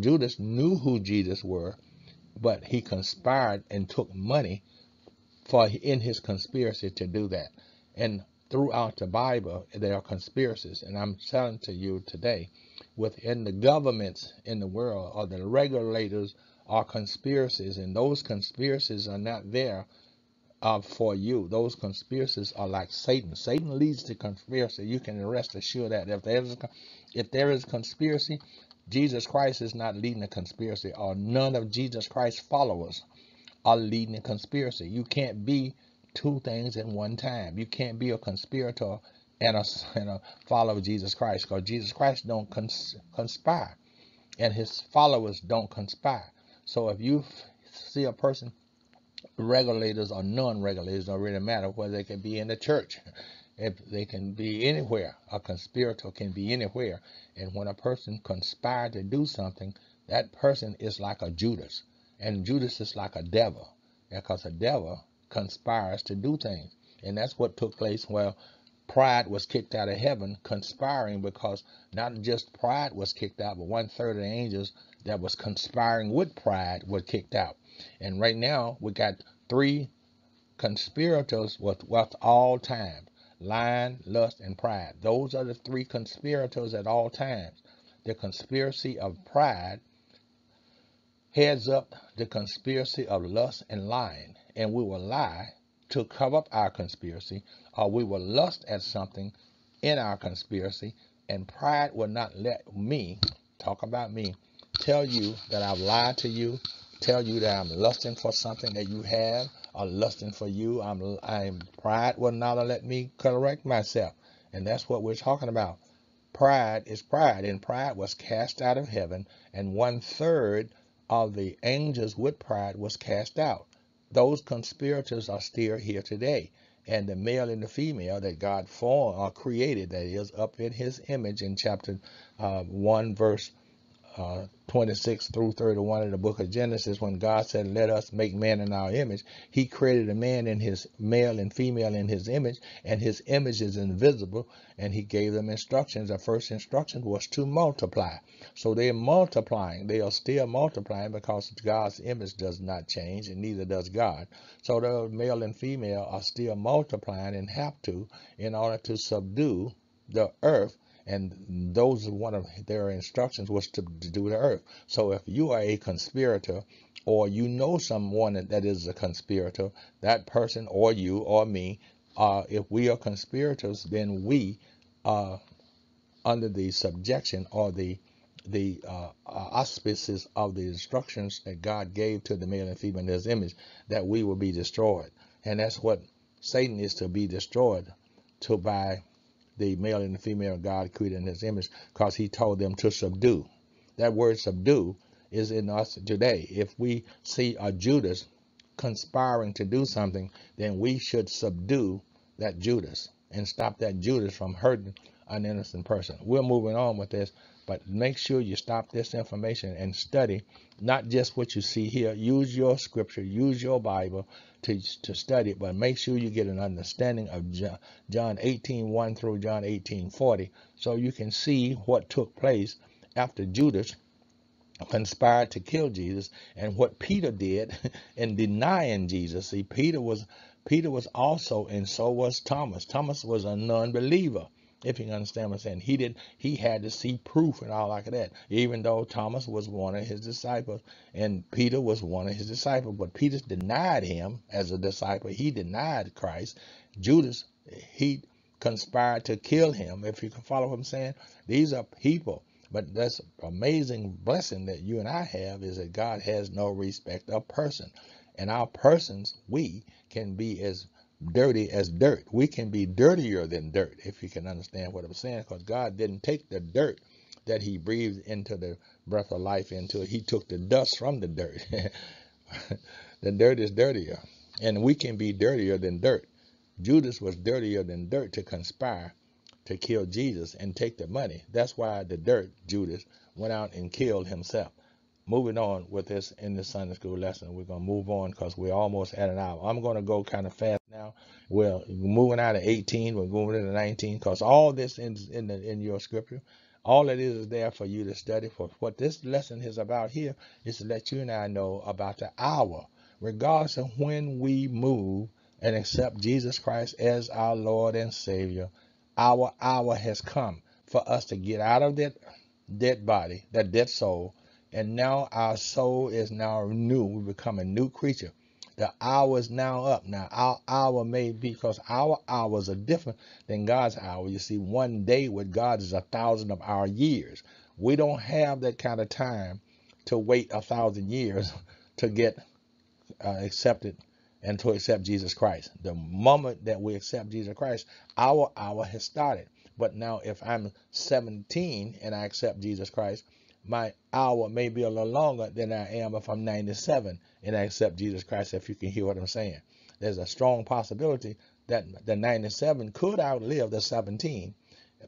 Judas knew who Jesus were, but he conspired and took money for in his conspiracy to do that. And throughout the Bible, there are conspiracies, and I'm telling to you today, within the governments in the world or the regulators are conspiracies, and those conspiracies are not there uh, for you. Those conspiracies are like Satan. Satan leads the conspiracy. You can rest assured that if there is, if there is conspiracy, Jesus Christ is not leading the conspiracy, or none of Jesus Christ's followers are leading a conspiracy. You can't be two things at one time. You can't be a conspirator and a, and a follower of Jesus Christ, because Jesus Christ don't cons conspire, and his followers don't conspire. So if you see a person regulators or non-regulators don't really matter whether they can be in the church if they can be anywhere a conspirator can be anywhere and when a person conspires to do something that person is like a judas and judas is like a devil because a devil conspires to do things and that's what took place where pride was kicked out of heaven conspiring because not just pride was kicked out but one third of the angels that was conspiring with pride were kicked out and right now, we got three conspirators with, with all times lying, lust, and pride. Those are the three conspirators at all times. The conspiracy of pride heads up the conspiracy of lust and lying. And we will lie to cover up our conspiracy, or we will lust at something in our conspiracy, and pride will not let me, talk about me, tell you that I've lied to you tell you that I'm lusting for something that you have or lusting for you. I'm, I'm pride will not let me correct myself. And that's what we're talking about. Pride is pride, and pride was cast out of heaven, and one third of the angels with pride was cast out. Those conspirators are still here today. And the male and the female that God formed or created, that is, up in his image in chapter uh, 1, verse uh, 26 through 31 of the book of Genesis, when God said, Let us make man in our image, He created a man in his male and female in his image, and his image is invisible, and He gave them instructions. The first instruction was to multiply. So they're multiplying. They are still multiplying because God's image does not change, and neither does God. So the male and female are still multiplying and have to in order to subdue the earth and those one of their instructions was to, to do the earth. So if you are a conspirator or you know someone that is a conspirator, that person or you or me, uh, if we are conspirators, then we are under the subjection or the the uh, auspices of the instructions that God gave to the male and female in his image, that we will be destroyed. And that's what Satan is to be destroyed to by the male and the female God created in his image because he told them to subdue. That word subdue is in us today. If we see a Judas conspiring to do something, then we should subdue that Judas and stop that Judas from hurting an innocent person. We're moving on with this. But make sure you stop this information and study not just what you see here. Use your scripture, use your Bible to, to study it, but make sure you get an understanding of John, John 18 1 through John 18 40 so you can see what took place after Judas conspired to kill Jesus and what Peter did in denying Jesus. See, Peter was Peter was also, and so was Thomas. Thomas was a non-believer. If you understand what I'm saying, he did. He had to see proof and all like that. Even though Thomas was one of his disciples, and Peter was one of his disciples, but Peter denied him as a disciple. He denied Christ. Judas, he conspired to kill him. If you can follow what I'm saying, these are people. But that's amazing blessing that you and I have is that God has no respect of person. And our persons, we can be as dirty as dirt. We can be dirtier than dirt, if you can understand what I'm saying, because God didn't take the dirt that he breathed into the breath of life into. He took the dust from the dirt. the dirt is dirtier. And we can be dirtier than dirt. Judas was dirtier than dirt to conspire to kill Jesus and take the money. That's why the dirt, Judas, went out and killed himself moving on with this in this Sunday school lesson. We're going to move on because we're almost at an hour. I'm going to go kind of fast now. We're moving out of 18. We're moving into 19 because all this in in, the, in your scripture. All it is is there for you to study. For what this lesson is about here is to let you and I know about the hour, regardless of when we move and accept Jesus Christ as our Lord and Savior. Our hour has come for us to get out of that dead body, that dead soul, and now our soul is now new. We become a new creature. The hour is now up. Now our hour may be because our hours are different than God's hour. You see, one day with God is a thousand of our years. We don't have that kind of time to wait a thousand years to get uh, accepted and to accept Jesus Christ. The moment that we accept Jesus Christ, our hour has started. But now, if I'm 17 and I accept Jesus Christ, my hour may be a little longer than I am if I'm 97 and I accept Jesus Christ, if you can hear what I'm saying. There's a strong possibility that the 97 could outlive the 17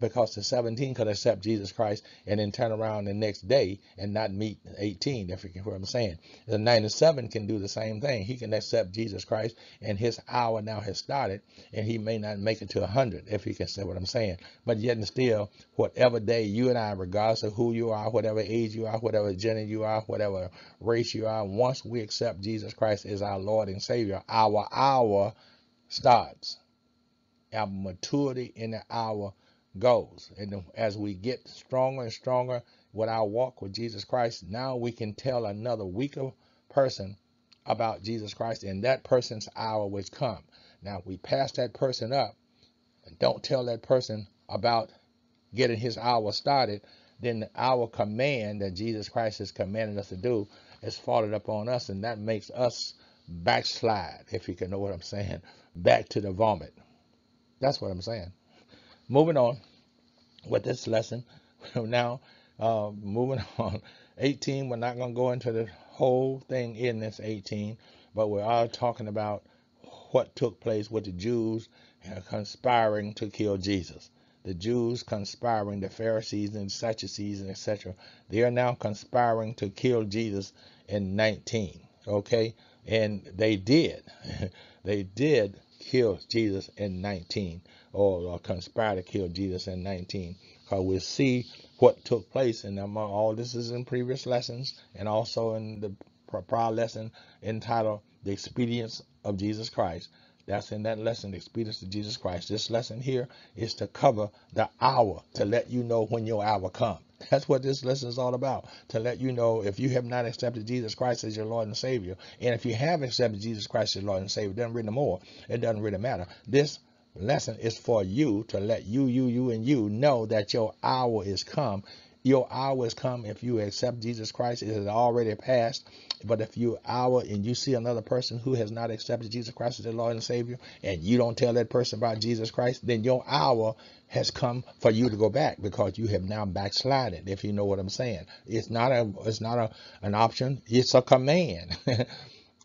because the 17 could accept Jesus Christ and then turn around the next day and not meet 18, if you can hear what I'm saying. The 97 can do the same thing. He can accept Jesus Christ and his hour now has started and he may not make it to 100, if you can say what I'm saying. But yet and still, whatever day you and I, regardless of who you are, whatever age you are, whatever gender you are, whatever race you are, once we accept Jesus Christ as our Lord and Savior, our hour starts. Our maturity in the hour goes. And as we get stronger and stronger with our walk with Jesus Christ, now we can tell another weaker person about Jesus Christ, and that person's hour will come. Now, we pass that person up and don't tell that person about getting his hour started, then our command that Jesus Christ has commanded us to do is fallen upon us, and that makes us backslide, if you can know what I'm saying, back to the vomit. That's what I'm saying. Moving on with this lesson. now, uh, moving on. 18, we're not going to go into the whole thing in this 18, but we are all talking about what took place with the Jews uh, conspiring to kill Jesus. The Jews conspiring, the Pharisees and Sadducees and etc. They are now conspiring to kill Jesus in 19. Okay, and they did. they did kill Jesus in 19 or, or conspire to kill Jesus in 19. Because we'll see what took place. And among all this is in previous lessons and also in the prior lesson entitled The Expedience of Jesus Christ. That's in that lesson, the expedience of Jesus Christ. This lesson here is to cover the hour, to let you know when your hour comes. That's what this lesson is all about. To let you know if you have not accepted Jesus Christ as your Lord and Savior, and if you have accepted Jesus Christ as your Lord and Savior, it doesn't really more. It doesn't really matter. This lesson is for you to let you, you, you, and you know that your hour is come. Your hour is come if you accept Jesus Christ. It has already passed. But if you hour and you see another person who has not accepted Jesus Christ as their Lord and Savior, and you don't tell that person about Jesus Christ, then your hour has come for you to go back because you have now backslided. If you know what I'm saying, it's not a it's not a an option. It's a command.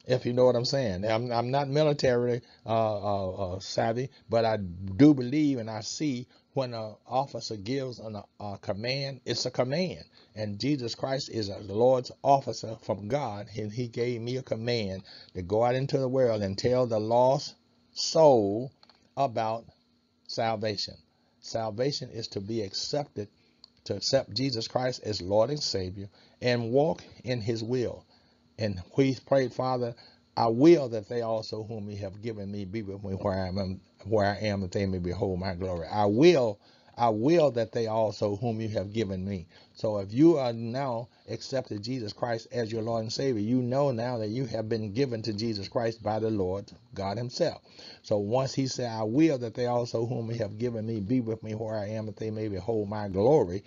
if you know what I'm saying. I'm, I'm not military uh, uh, uh, savvy, but I do believe and I see when an officer gives an, a command, it's a command. And Jesus Christ is a Lord's officer from God, and He gave me a command to go out into the world and tell the lost soul about salvation. Salvation is to be accepted, to accept Jesus Christ as Lord and Savior, and walk in His will. And we prayed, Father, I will that they also whom you have given me be with me where I am where I am that they may behold my glory. I will I will that they also whom you have given me. So if you are now accepted Jesus Christ as your Lord and Savior, you know now that you have been given to Jesus Christ by the Lord God Himself. So once He said, I will that they also whom you have given me be with me where I am that they may behold my glory,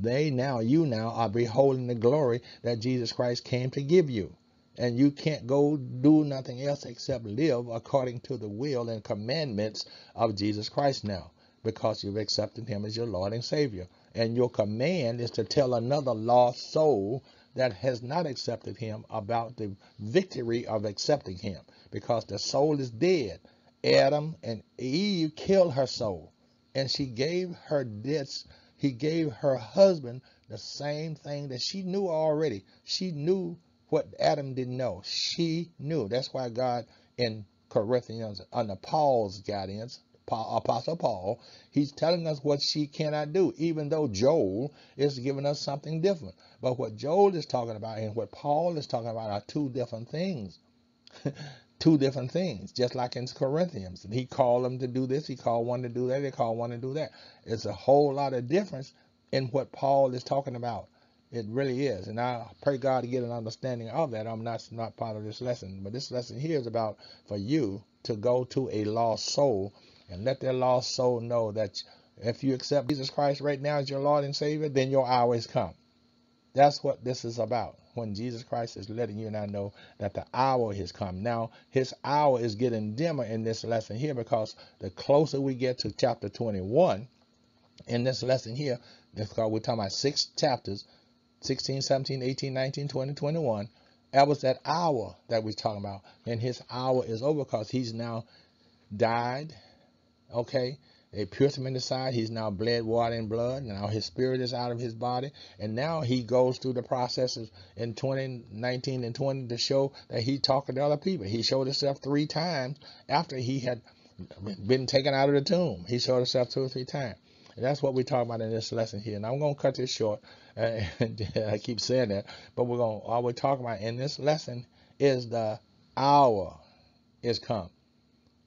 they now, you now are beholding the glory that Jesus Christ came to give you. And you can't go do nothing else except live according to the will and commandments of Jesus Christ now because you've accepted him as your Lord and Savior. And your command is to tell another lost soul that has not accepted him about the victory of accepting him because the soul is dead. Adam and Eve killed her soul and she gave her debts he gave her husband the same thing that she knew already. She knew what Adam didn't know. She knew. That's why God in Corinthians, under Paul's guidance, Paul, Apostle Paul, he's telling us what she cannot do, even though Joel is giving us something different. But what Joel is talking about and what Paul is talking about are two different things. two different things, just like in Corinthians. He called them to do this, he called one to do that, he called one to do that. It's a whole lot of difference in what Paul is talking about. It really is. And I pray God to get an understanding of that. I'm not not part of this lesson, but this lesson here is about for you to go to a lost soul and let that lost soul know that if you accept Jesus Christ right now as your Lord and Savior, then your hour has come. That's what this is about. When Jesus Christ is letting you and I know that the hour has come. Now, his hour is getting dimmer in this lesson here because the closer we get to chapter 21 in this lesson here, because we're talking about six chapters, 16, 17, 18, 19, 20, 21. That was that hour that we're talking about. And his hour is over because he's now died. Okay. They pierced him in the side. He's now bled water and blood. Now his spirit is out of his body. And now he goes through the processes in 2019 and 20 to show that he talking to other people. He showed himself three times after he had been taken out of the tomb. He showed himself two or three times. And that's what we're talking about in this lesson here. And I'm going to cut this short. And I keep saying that. But we're going all we're talking about in this lesson is the hour is come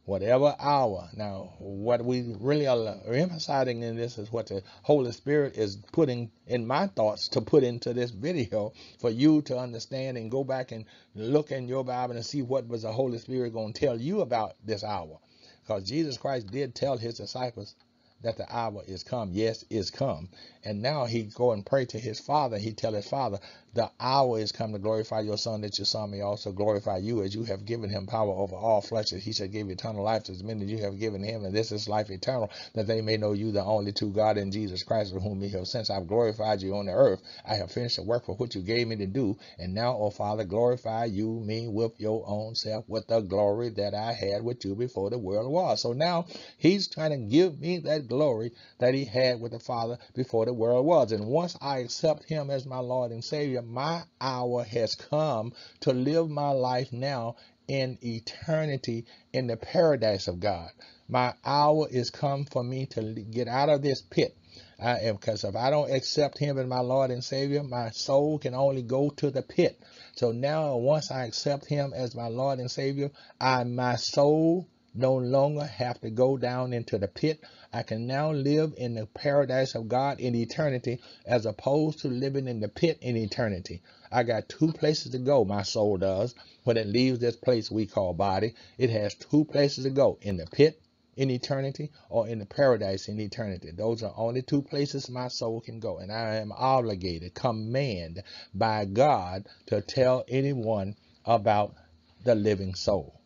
whatever hour. Now, what we really are emphasizing in this is what the Holy Spirit is putting in my thoughts to put into this video for you to understand and go back and look in your Bible and see what was the Holy Spirit going to tell you about this hour. Because Jesus Christ did tell his disciples that the hour is come. Yes, is come. And now he go and pray to his father. He tell his father, the hour is come to glorify your son, that your son may also glorify you, as you have given him power over all flesh, that he shall give eternal life to as many as you have given him. And this is life eternal, that they may know you, the only true God, and Jesus Christ, of whom he have since I've glorified you on the earth. I have finished the work for which you gave me to do. And now, O Father, glorify you, me, with your own self, with the glory that I had with you before the world was. So now he's trying to give me that glory that he had with the Father before the world was. And once I accept him as my Lord and Savior, my hour has come to live my life now in eternity in the paradise of God. My hour is come for me to get out of this pit. I am because if I don't accept him as my Lord and Savior, my soul can only go to the pit. So now once I accept him as my Lord and Savior, I my soul no longer have to go down into the pit. I can now live in the paradise of God in eternity as opposed to living in the pit in eternity. I got two places to go, my soul does. When it leaves this place we call body, it has two places to go in the pit in eternity or in the paradise in eternity. Those are only two places my soul can go. And I am obligated, commanded by God to tell anyone about the living soul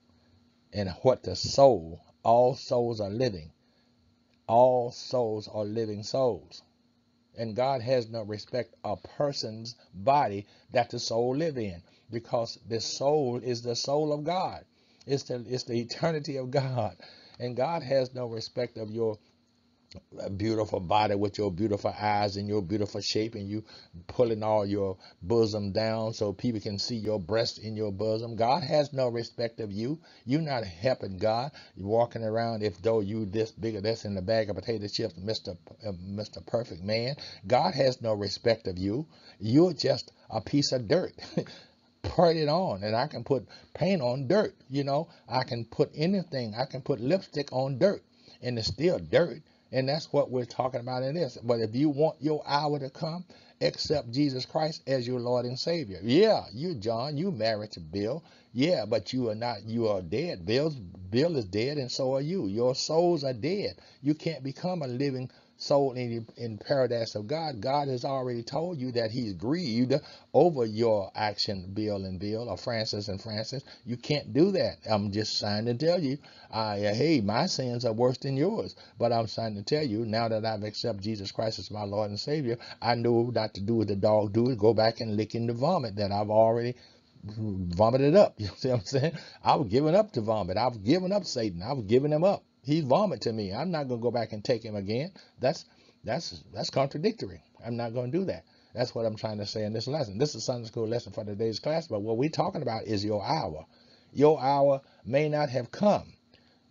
and what the soul, all souls are living. All souls are living souls. And God has no respect a person's body that the soul live in because the soul is the soul of God. It's the it's the eternity of God. And God has no respect of your beautiful body with your beautiful eyes and your beautiful shape and you pulling all your bosom down so people can see your breast in your bosom god has no respect of you you're not helping god you're walking around if though you this big or this in the bag of potato chips mr uh, mr perfect man god has no respect of you you're just a piece of dirt put it on and I can put paint on dirt. You know, I can put anything. I can put lipstick on dirt and it's still dirt. And that's what we're talking about in this. But if you want your hour to come, accept Jesus Christ as your Lord and Savior. Yeah, you, John, you married to Bill. Yeah, but you are not, you are dead. Bill's, Bill is dead, and so are you. Your souls are dead. You can't become a living soul in, in paradise of God, God has already told you that he's grieved over your action, Bill and Bill, or Francis and Francis. You can't do that. I'm just trying to tell you, uh, hey, my sins are worse than yours. But I'm trying to tell you, now that I've accepted Jesus Christ as my Lord and Savior, I know not to do what the dog do is go back and lick in the vomit that I've already vomited up. You see what I'm saying? I've given up to vomit. I've given up Satan. I've given him up. He's vomit to me. I'm not going to go back and take him again. That's that's that's contradictory. I'm not going to do that. That's what I'm trying to say in this lesson. This is Sunday school lesson for today's class, but what we're talking about is your hour. Your hour may not have come.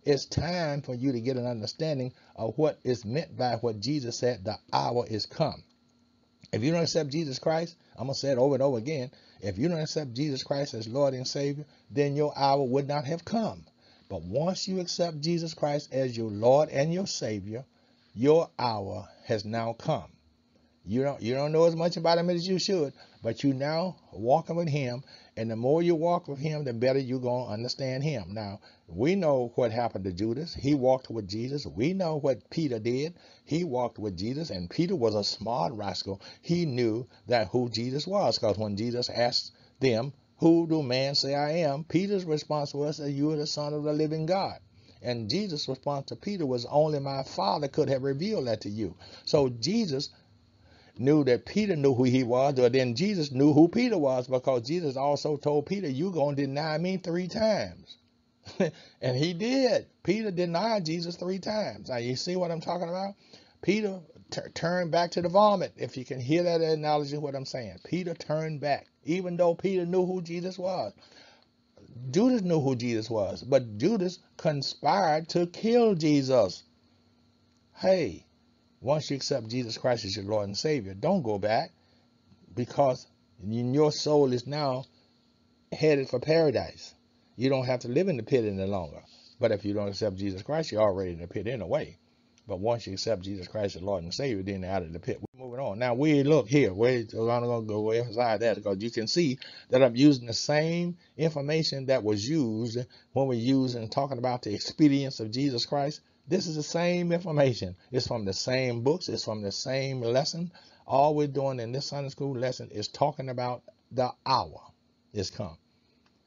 It's time for you to get an understanding of what is meant by what Jesus said, the hour is come. If you don't accept Jesus Christ, I'm going to say it over and over again. If you don't accept Jesus Christ as Lord and Savior, then your hour would not have come. But once you accept Jesus Christ as your Lord and your Savior, your hour has now come. You don't you don't know as much about him as you should, but you now walking with him, and the more you walk with him, the better you're gonna understand him. Now, we know what happened to Judas. He walked with Jesus. We know what Peter did. He walked with Jesus, and Peter was a smart rascal. He knew that who Jesus was, because when Jesus asked them, who do man say I am? Peter's response was that you are the son of the living God. And Jesus' response to Peter was only my father could have revealed that to you. So Jesus knew that Peter knew who he was, or then Jesus knew who Peter was because Jesus also told Peter, You're going to deny me three times. and he did. Peter denied Jesus three times. Now, you see what I'm talking about? Peter turned back to the vomit. If you can hear that analogy, what I'm saying. Peter turned back even though Peter knew who Jesus was. Judas knew who Jesus was, but Judas conspired to kill Jesus. Hey, once you accept Jesus Christ as your Lord and Savior, don't go back because your soul is now headed for paradise. You don't have to live in the pit any longer. But if you don't accept Jesus Christ, you're already in the pit anyway. But once you accept Jesus Christ as Lord and Savior, then out of the pit. On. Now we look here. We're to go emphasize that because you can see that I'm using the same information that was used when we use and talking about the expedience of Jesus Christ. This is the same information. It's from the same books. It's from the same lesson. All we're doing in this Sunday school lesson is talking about the hour is come.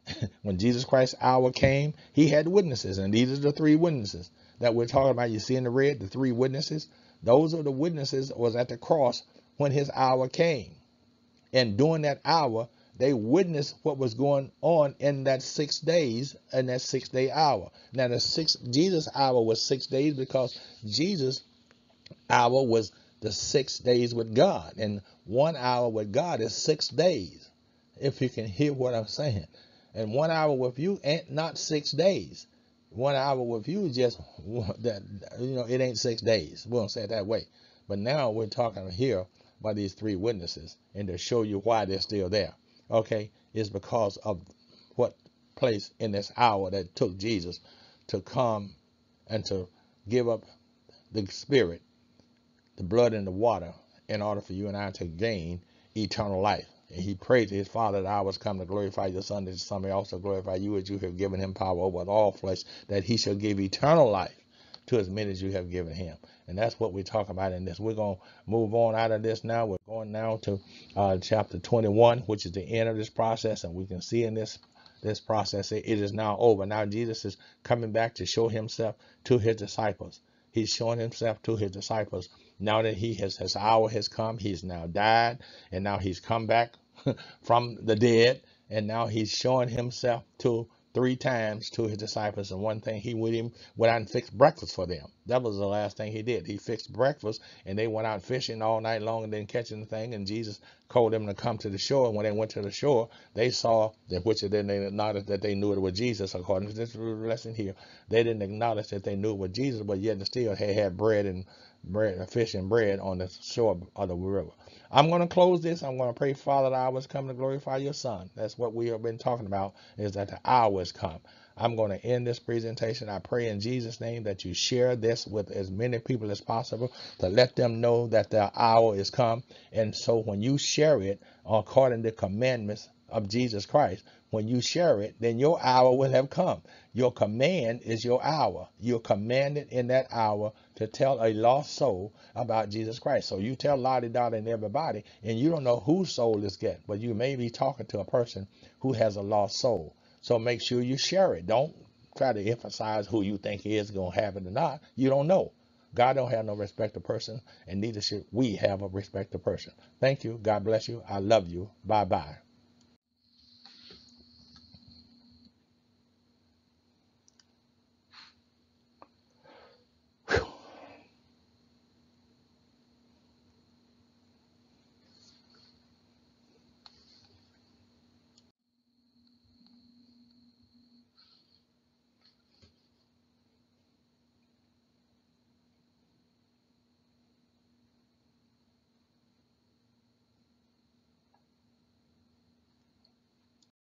when Jesus Christ's hour came, he had witnesses, and these are the three witnesses that we're talking about. You see in the red, the three witnesses. Those are the witnesses was at the cross when his hour came. And during that hour, they witnessed what was going on in that six days and that six day hour. Now the six Jesus hour was six days because Jesus hour was the six days with God. And one hour with God is six days. If you can hear what I'm saying. And one hour with you ain't not six days one hour with you just that you know it ain't six days. We don't say it that way. But now we're talking here about these three witnesses and to show you why they're still there. Okay, it's because of what place in this hour that took Jesus to come and to give up the spirit, the blood and the water in order for you and I to gain eternal life. And he prayed to his father that I was come to glorify your son, that the son may also glorify you as you have given him power over all flesh, that he shall give eternal life to as many as you have given him. And that's what we're talking about in this. We're going to move on out of this now. We're going now to uh, chapter 21, which is the end of this process. And we can see in this this process, it is now over. Now Jesus is coming back to show himself to his disciples. He's showing himself to his disciples Now that he has his hour has come, he's now died, and now he's come back from the dead, and now he's showing himself to three times to his disciples. And one thing he went him went out and fixed breakfast for them. That was the last thing he did. He fixed breakfast, and they went out fishing all night long and didn't catch anything. And Jesus called them to come to the shore. And when they went to the shore, they saw that which they acknowledged that they knew it was Jesus. According to this lesson here, they didn't acknowledge that they knew it was Jesus, but yet still had had bread and bread, fish and bread on the shore of the river. I'm going to close this. I'm going to pray, Father, that I was come to glorify your Son. That's what we have been talking about, is that the hour has come. I'm going to end this presentation. I pray in Jesus' name that you share this with as many people as possible to let them know that the hour is come. And so when you share it according to commandments of Jesus Christ, when you share it, then your hour will have come. Your command is your hour. You're commanded in that hour to tell a lost soul about Jesus Christ. So you tell Lottie Dottie and everybody, and you don't know whose soul is getting, but you may be talking to a person who has a lost soul. So make sure you share it. Don't try to emphasize who you think is going to have it or not. You don't know. God don't have no respect of person, and neither should we have a respect of person. Thank you. God bless you. I love you. Bye bye.